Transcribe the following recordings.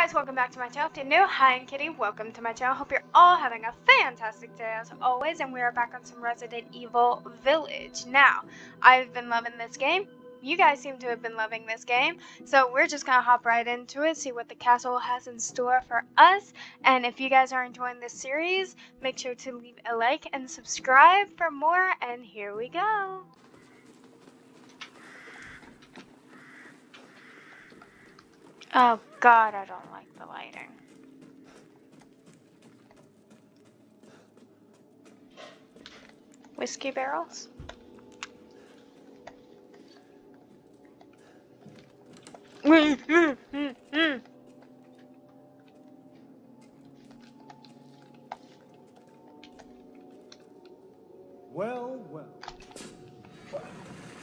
guys, welcome back to my channel. If you're new, hi, I'm Kitty. Welcome to my channel. Hope you're all having a fantastic day as always, and we are back on some Resident Evil Village. Now, I've been loving this game. You guys seem to have been loving this game, so we're just gonna hop right into it, see what the castle has in store for us. And if you guys are enjoying this series, make sure to leave a like and subscribe for more. And here we go. Oh god, I don't like the lighting. Whiskey barrels? Well, well.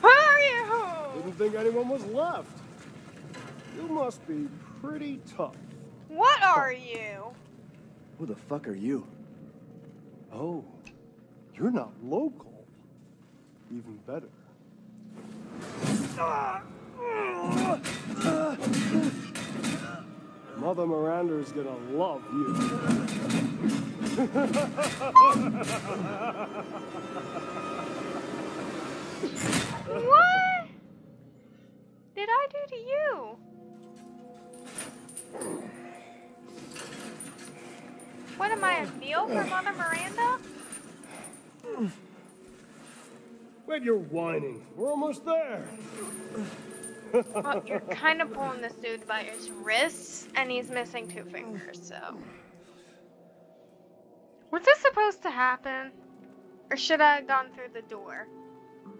Who are you? Didn't think anyone was left. Must be pretty tough. What are you? Who the fuck are you? Oh, you're not local. Even better. Mother Miranda is gonna love you. What What am I, a meal for Mother Miranda? Wait, you're whining. We're almost there. Well, you're kind of pulling this dude by his wrists, and he's missing two fingers, so. Was this supposed to happen? Or should I have gone through the door?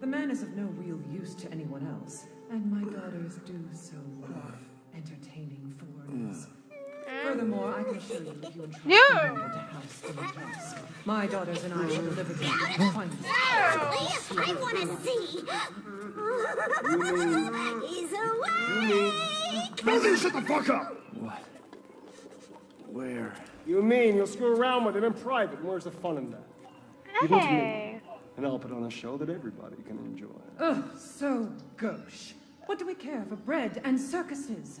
The man is of no real use to anyone else, and my daughters do so love entertaining foreigners. Furthermore, I can assure you if you entrust Yeah. me to house in house, my daughters and I shall deliver to you the finest. I want to see. Mm. He's mm. awake. Billy, shut the fuck up! What? Where? You mean you'll screw around with him in private? Where's the fun in that? Give him to me. Hey. And I'll put on a show that everybody can enjoy. Ugh, so gauche. What do we care for bread and circuses?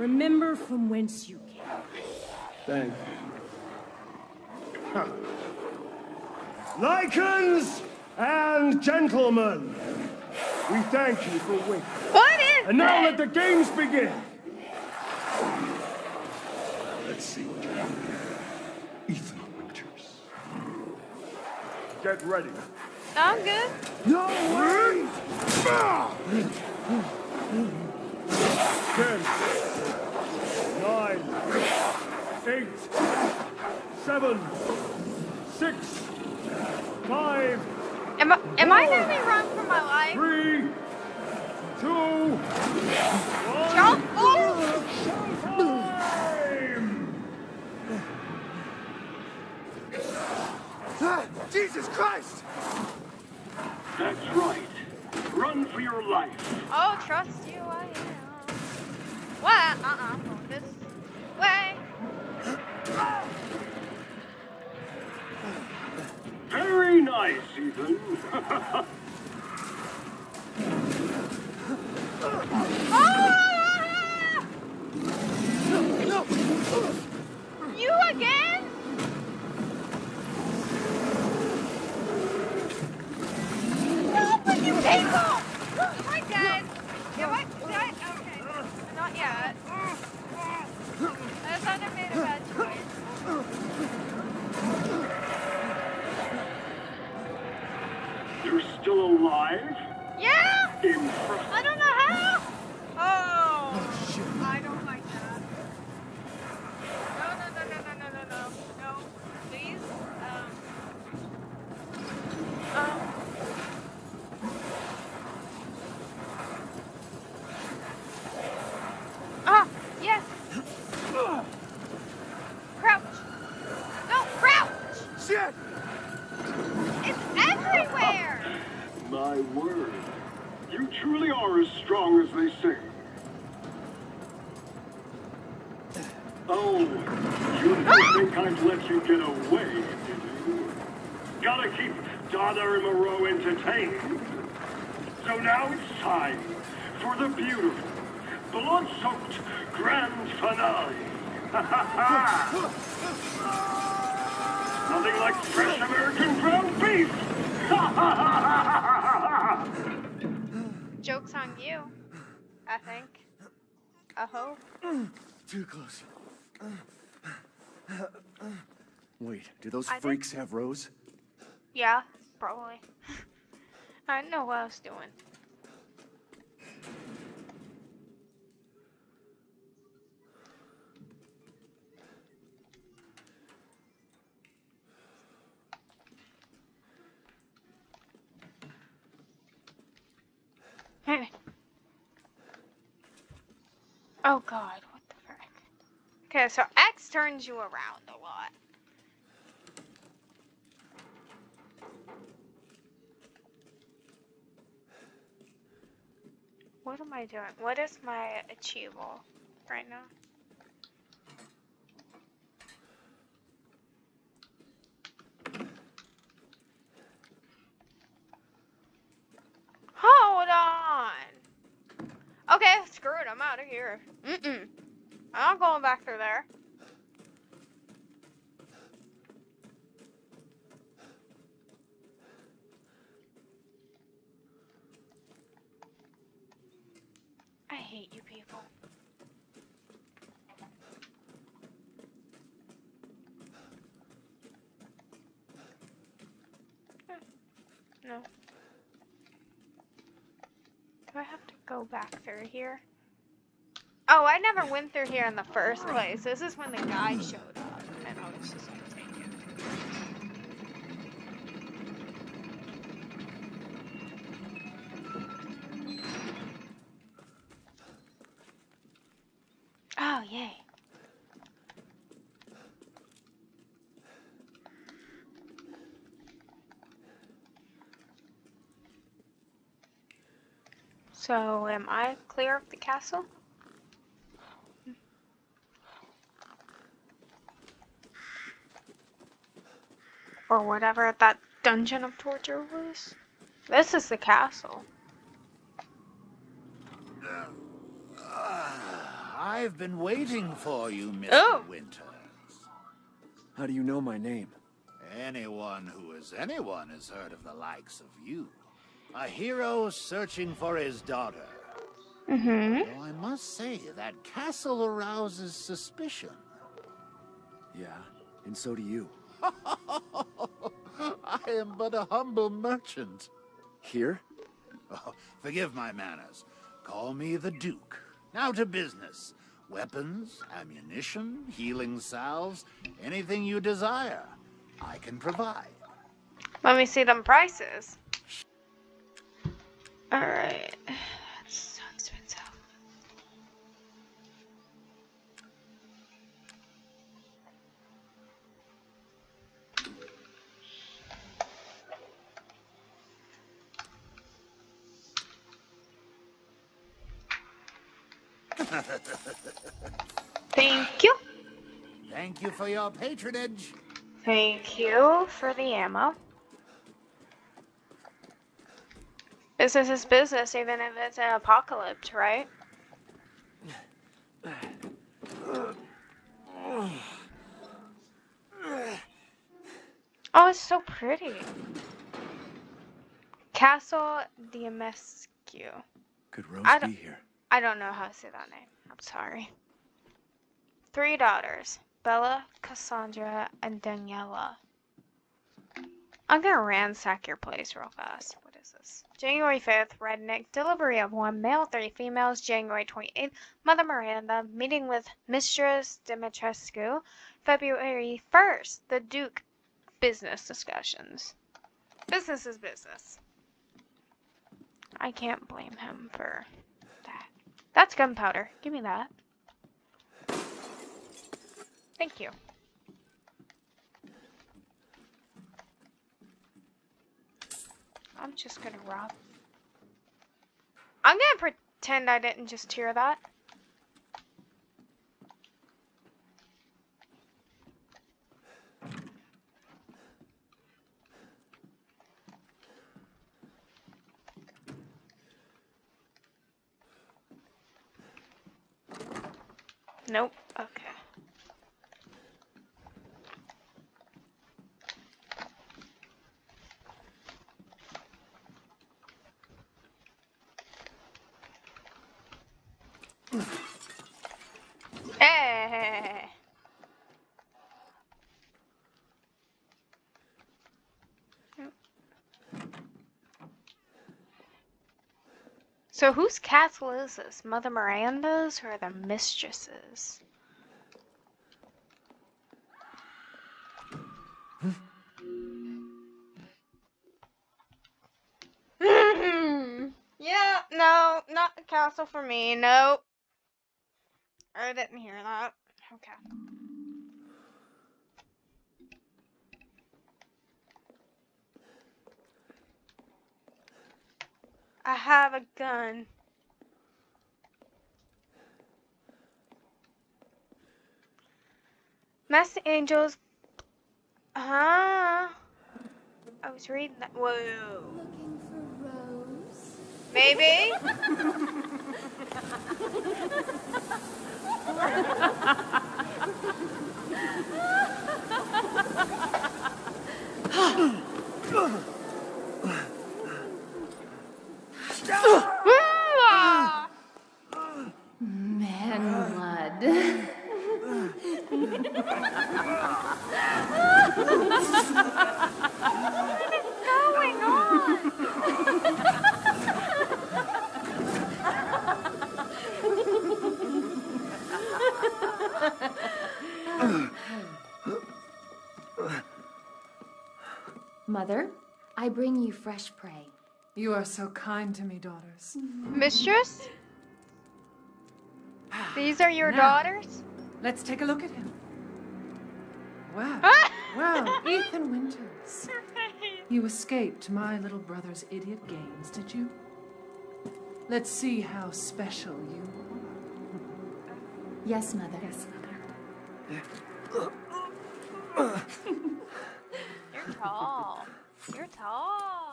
Remember from whence you came. Thank you. Lycans and gentlemen, we thank you for waiting. What is And now this? let the games begin. Let's see what you're doing. Ethan Winters. Get ready. I'm good. No way! Hmm? Ten, nine, eight, seven, six, five, Am I, am I gonna be run for my life? three, two, one. Jump! Oh! Ah, Jesus Christ! That's right. Run for your life. Oh, trust you, I am. What? Uh-uh. Way. Very nice, Ethan. Ah! You again? Help me, you people! Am I dead? Am I dead? Okay. Not yet. Oh, you didn't think I'd let you get away, did you? Gotta keep Donna and Moreau entertained. So now it's time for the beautiful, blood-soaked grand finale. Nothing like fresh American ground beef! Joke's on you, I think. I hope. Too close. Wait, do those I think- freaks have Rose? Yeah, probably. I know what I was doing. Oh god, what the frick? Okay, so X turns you around a lot. What am I doing? What is my achievable right now? Hold on. Okay, screw it. I'm out of here. Mm-mm. I'm going back through there. I hate you people. Hmm. No. Do I have to go back through here? Oh, I never went through here in the first place. This is when the guy showed up, and I was just gonna take it. Oh, yay. So, am I clear of the castle? Or whatever that dungeon of torture was? This is the castle. I've been waiting for you, Mr. Oh. Winters. How do you know my name? Anyone who is anyone has heard of the likes of you. A hero searching for his daughter. Mm-hmm. Though I must say, that castle arouses suspicion. Yeah, and so do you. I am but a humble merchant. Here? Oh, forgive my manners. Call me the Duke. Now to business. Weapons, ammunition, healing salves, anything you desire, I can provide. Let me see them prices. Alright. Thank you. Thank you for your patronage. Thank you for the ammo. Business is business, even if it's an apocalypse, right? Oh, it's so pretty. Castle Diamescu. Could Rose I be here? I don't know how to say that name. I'm sorry. Three daughters Bella, Cassandra, and Daniela. I'm gonna ransack your place real fast. What is this? January 5th, Redneck. Delivery of one male, three females. January 28th, Mother Miranda. Meeting with Mistress Dimitrescu. February 1st, the Duke. Business discussions. Business is business. I can't blame him for. That's gunpowder. Give me that. Thank you. I'm just gonna rob. I'm gonna pretend I didn't just hear that. Nope. Okay. Hey. So whose castle is this? Mother Miranda's or the mistress's? yeah, no, not a castle for me. Nope. I didn't hear that. Okay. I have a gun. Master Angels. Huh? I was reading that. Whoa. Looking for Rose? Maybe? Ah! Man blood. going on? Mother, I bring you fresh prey. You are so kind to me, daughters. Mistress? These are your Now. daughters? Let's take a look at him. Wow. Ah! well, Ethan Winters. You escaped my little brother's idiot games, did you? Let's see how special you are. Yes, Mother. Yes, Mother. You're tall. You're tall.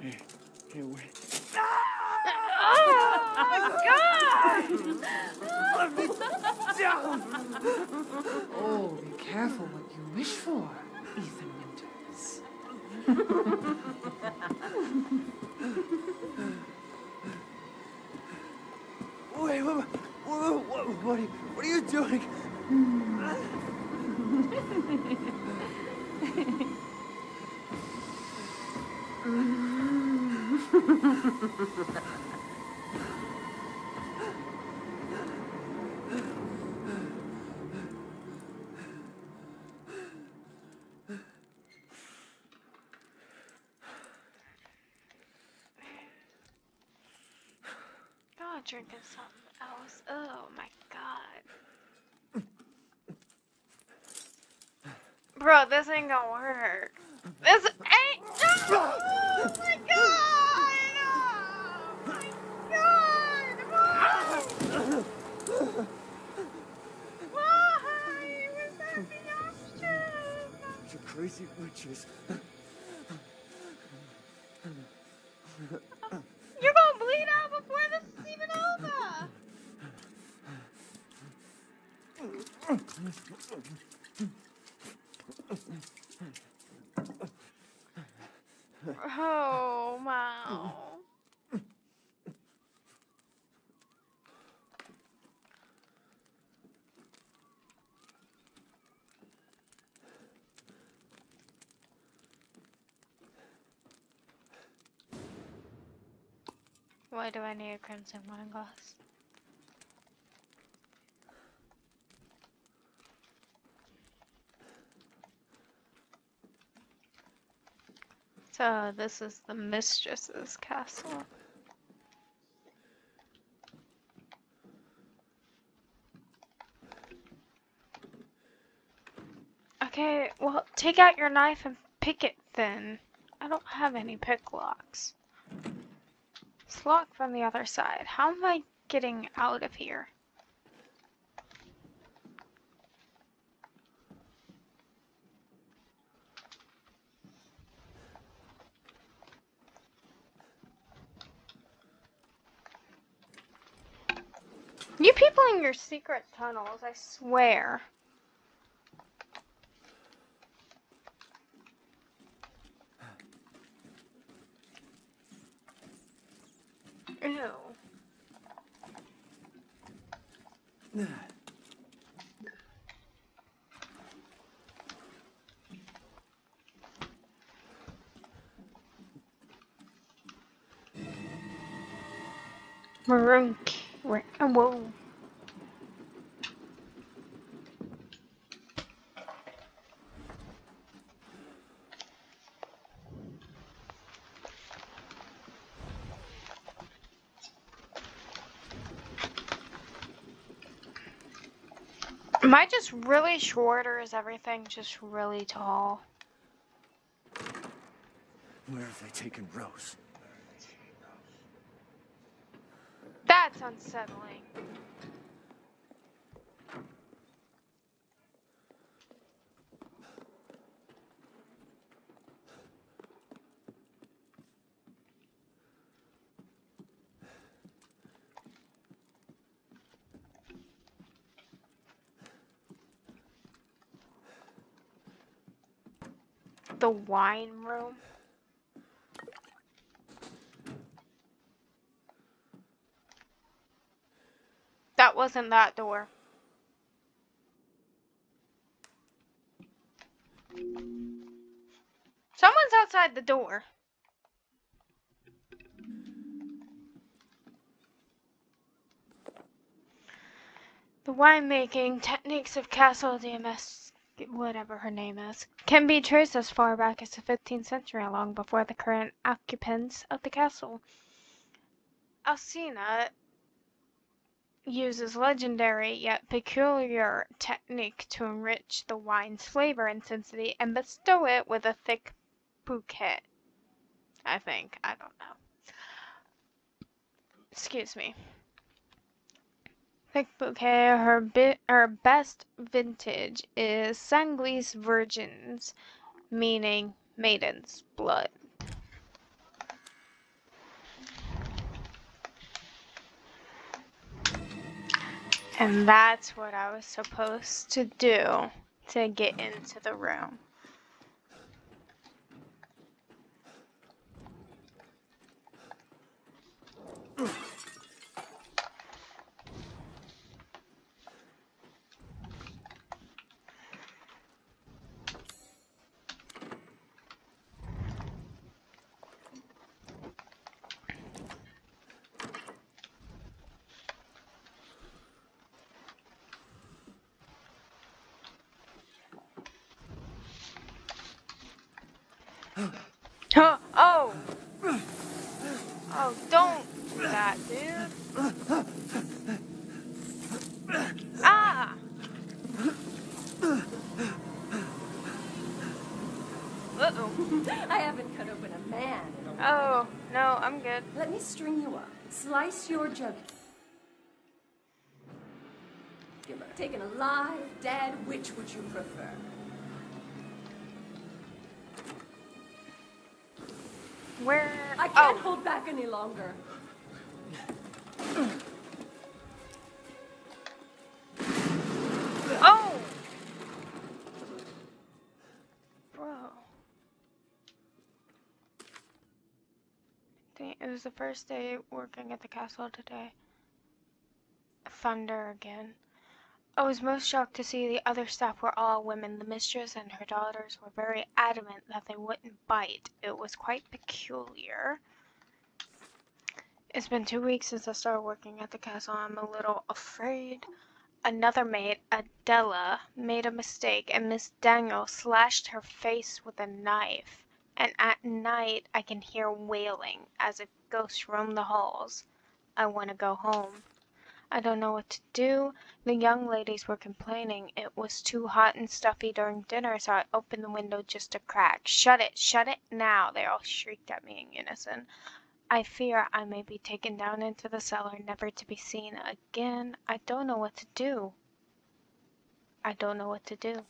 Hey, wait. oh, be careful what you wish for, Ethan Winters. Wait, what, what, what, what, are, you, what are you doing? God, drinking something else. Oh my god. Bro, this ain't gonna work. This ain't. Oh my god! Oh my god! Why? Was that the option? You crazy witches. Why do I need a crimson wine glass? So this is the mistress's castle. Okay, well, take out your knife and pick it then. I don't have any pick locks. Locked from the other side. How am I getting out of here? You people in your secret tunnels, I swear. Where? Oh, whoa. Am I just really short or is everything just really tall? Where have they taken Rose? That's unsettling. The wine room. Wasn't that door. Someone's outside the door. The winemaking techniques of Castle DMS, whatever her name is, can be traced as far back as the 15th century, long before the current occupants of the castle. Alcina uses legendary yet peculiar technique to enrich the wine's flavor intensity and bestow it with a thick bouquet. I think. I don't know. Excuse me. Thick bouquet. Her bit. Her best vintage is Sanglice Virgins, meaning maiden's blood. And that's what I was supposed to do to get into the room. Huh, oh! Oh, don't do that, dude. Ah! Uh-oh. I haven't cut open a man in a Oh, no, I'm good. Let me string you up. Slice your jugular. Taken alive, dead, which would you prefer? Where? I oh. can't Oh, hold back any longer. oh! Bro. It was the first day working at the castle today. Thunder again. I was most shocked to see the other staff were all women. The mistress and her daughters were very adamant that they wouldn't bite. It was quite peculiar. It's been two weeks since I started working at the castle. I'm a little afraid. Another maid, Adela, made a mistake and Miss Daniela slashed her face with a knife. And at night I can hear wailing as if ghosts roam the halls. I want to go home. I don't know what to do. The young ladies were complaining it was too hot and stuffy during dinner, so I opened the window just a crack. Shut it! Shut it now! They all shrieked at me in unison. I fear I may be taken down into the cellar, never to be seen again. I don't know what to do. I don't know what to do.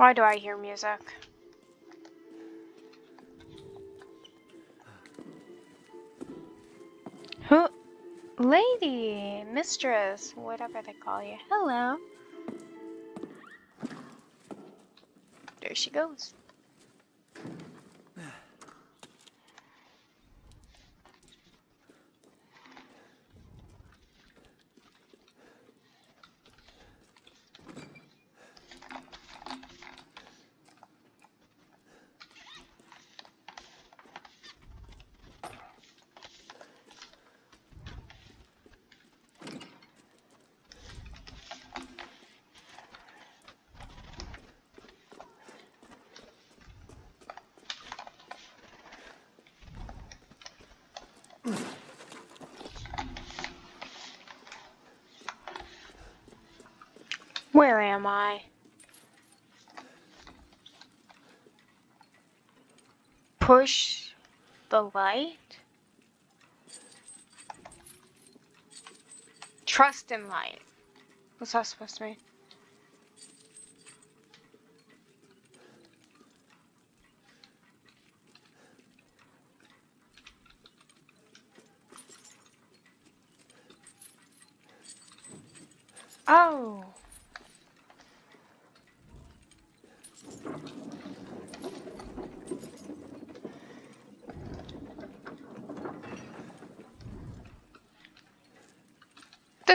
Why do I hear music? Who? Lady, mistress, whatever they call you. Hello. There she goes. Where am I? Push the light? Trust in light. What's that supposed to mean? Oh.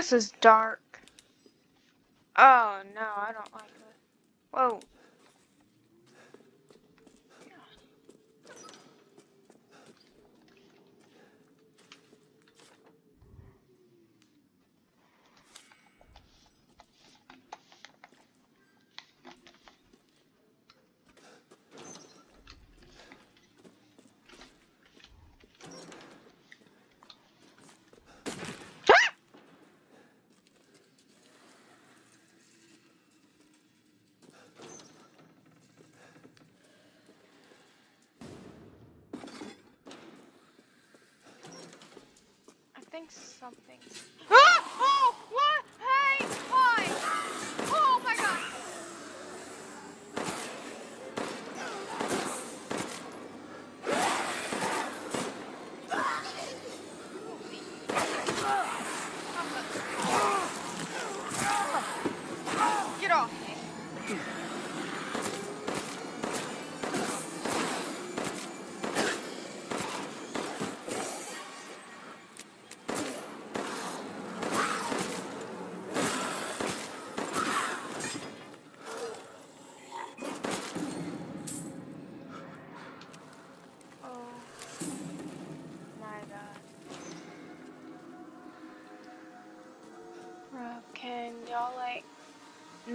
This is dark. Oh no, I don't like it. Whoa. Something. Ah!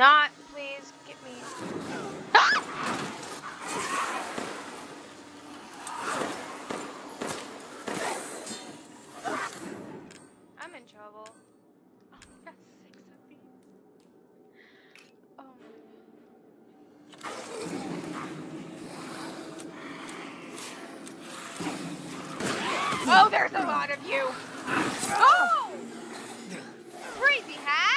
Not please get me I'm in trouble. Oh, I got six of these. Oh Oh, there's a lot of you. Oh! Crazy hag!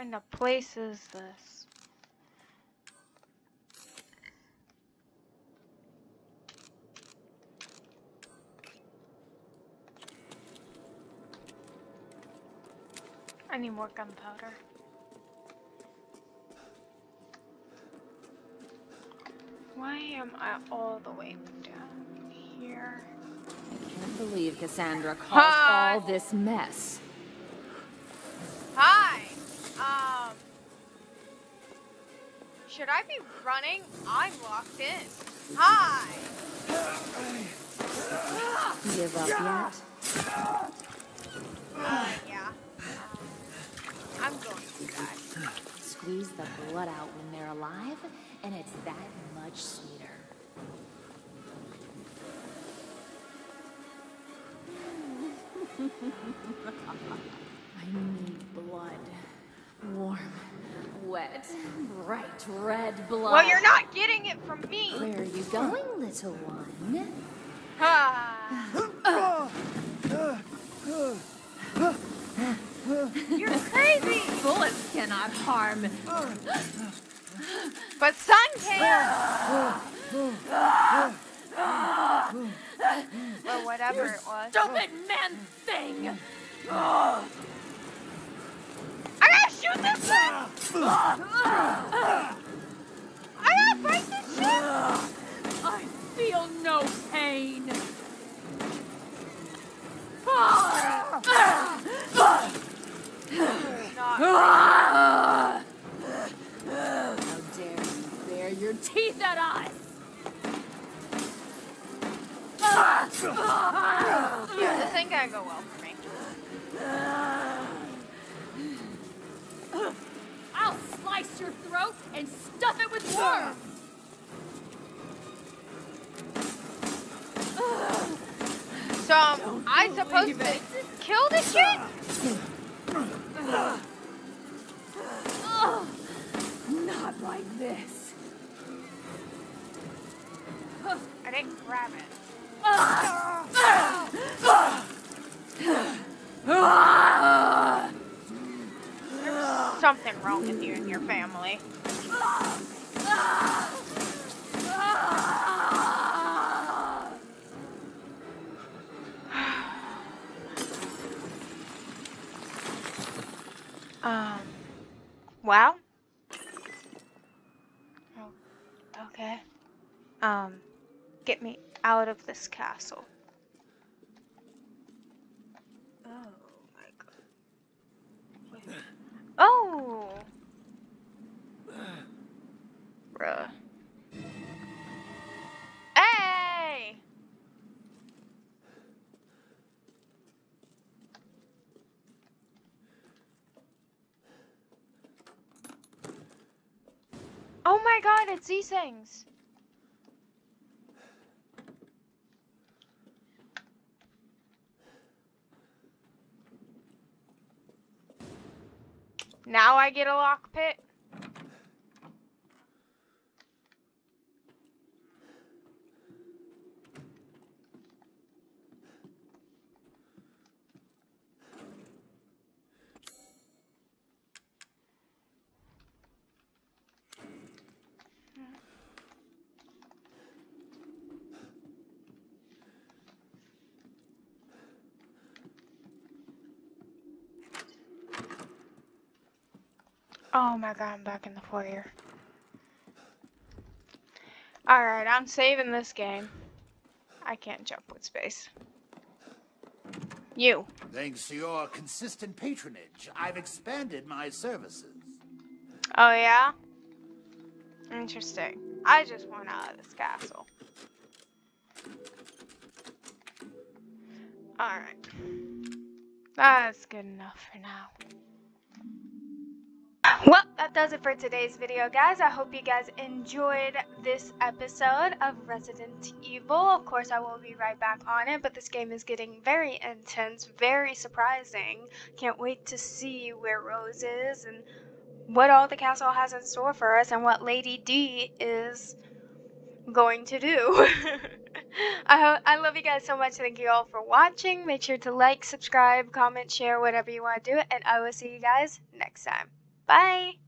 kind of place is this? I need more gunpowder. Why am I all the way down here? I can't believe Cassandra caused all this mess. Should I be running? I'm locked in. Hi! Give up yet? Uh, yeah. I'm going to die. Squeeze the blood out when they're alive, and it's that much sweeter. I need blood. Warm, wet, bright red blood. Well, you're not getting it from me! Where are you going, little one? Ah. You're crazy! Bullets cannot harm. But sun can! well, whatever it was. Stupid man thing! Shoot this thing! I gotta break this shit! I feel no pain. How dare you bare your teeth at us? this ain't gonna go well for me. I'll slice your throat and stuff it with worms. So, um, I supposed to kill this shit? Not like this. I didn't grab it. There's something wrong with you and your family. Um, wow. Oh, okay. Um, get me out of this castle. Oh my god. Wait. Oh! Bruh. Hey! Oh my god, it's these things. Now I get a lockpick. Oh my god, I'm back in the foyer. Alright, I'm saving this game. I can't jump with space. You. Thanks to your consistent patronage, I've expanded my services. Oh yeah? Interesting. I just want out of this castle. Alright. That's good enough for now. Well, that does it for today's video, guys. I hope you guys enjoyed this episode of Resident Evil. Of course, I will be right back on it, but this game is getting very intense, very surprising. Can't wait to see where Rose is and what all the castle has in store for us and what Lady D is going to do. I I love you guys so much. Thank you all for watching. Make sure to like, subscribe, comment, share, whatever you want to do, and I will see you guys next time. Bye.